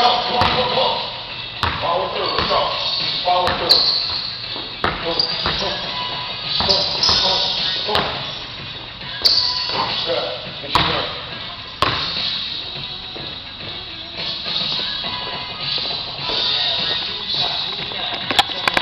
Stop.